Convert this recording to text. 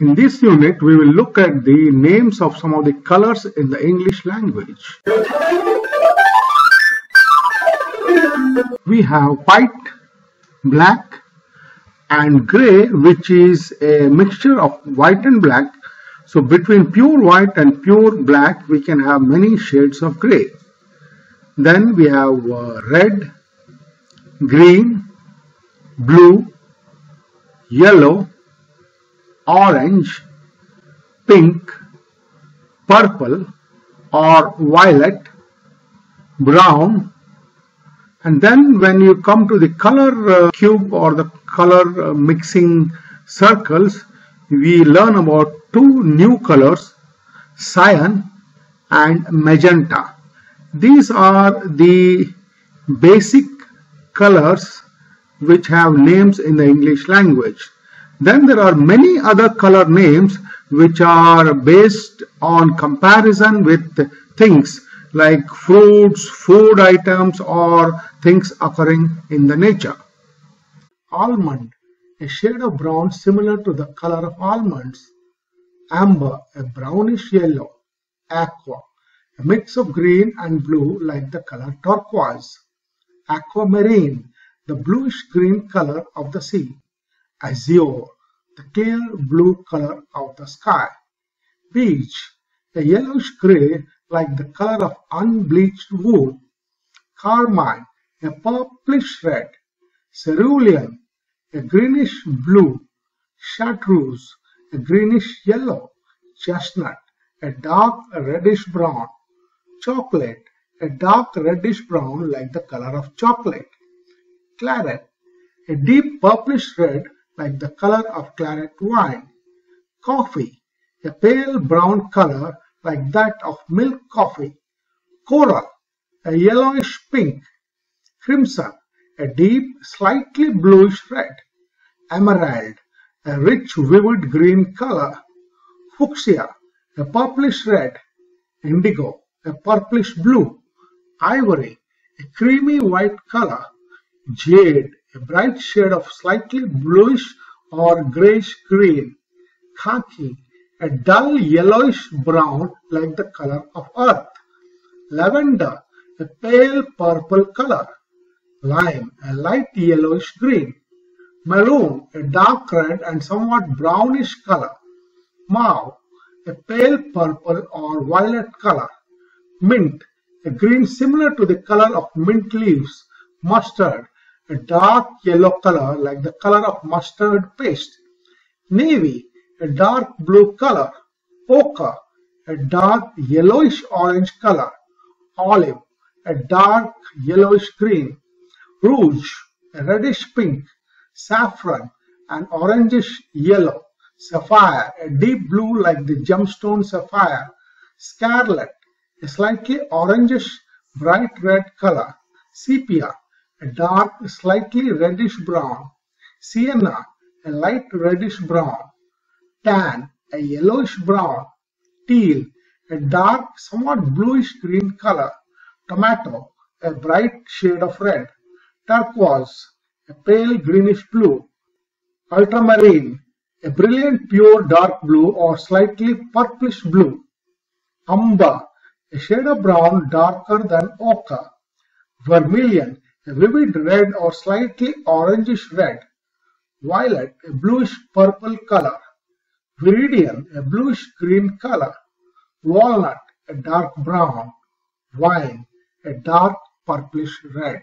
In this unit, we will look at the names of some of the colors in the English language. We have white, black, and grey, which is a mixture of white and black. So between pure white and pure black, we can have many shades of grey. Then we have uh, red, green, blue, yellow, orange, pink, purple or violet, brown and then when you come to the color uh, cube or the color uh, mixing circles we learn about two new colors cyan and magenta. These are the basic colors which have names in the English language. Then there are many other color names which are based on comparison with things like fruits, food items or things occurring in the nature. Almond, a shade of brown similar to the color of almonds. Amber, a brownish yellow. Aqua, a mix of green and blue like the color turquoise. Aquamarine, the bluish green color of the sea azure, the clear blue color of the sky. Beige, a yellowish gray like the color of unbleached wool. Carmine, a purplish red. Cerulean, a greenish blue. Chartreuse, a greenish yellow. Chestnut, a dark reddish brown. Chocolate, a dark reddish brown like the color of chocolate. Claret, a deep purplish red like the color of claret wine. Coffee, a pale brown color like that of milk coffee. Coral, a yellowish pink. Crimson, a deep, slightly bluish red. Emerald, a rich, vivid green color. Fuchsia, a purplish red. Indigo, a purplish blue. Ivory, a creamy white color. Jade, a bright shade of slightly bluish or grayish green. Khaki, a dull yellowish brown like the color of earth. Lavender, a pale purple color. Lime, a light yellowish green. Maroon, a dark red and somewhat brownish color. Mauve, a pale purple or violet color. Mint, a green similar to the color of mint leaves. Mustard, a dark yellow color like the color of mustard paste. Navy, a dark blue color. Ochre, a dark yellowish orange color. Olive, a dark yellowish green. Rouge, a reddish pink. Saffron, an orangish yellow. Sapphire, a deep blue like the gemstone sapphire. Scarlet, a slightly orangish bright red color. Sepia, a dark, slightly reddish brown. Sienna, a light reddish brown. Tan, a yellowish brown. Teal, a dark, somewhat bluish green color. Tomato, a bright shade of red. Turquoise, a pale greenish blue. Ultramarine, a brilliant pure dark blue or slightly purplish blue. Umber, a shade of brown darker than ochre. Vermilion, vivid red or slightly orangish red. Violet, a bluish purple color. Viridian, a bluish green color. Walnut, a dark brown. Wine, a dark purplish red.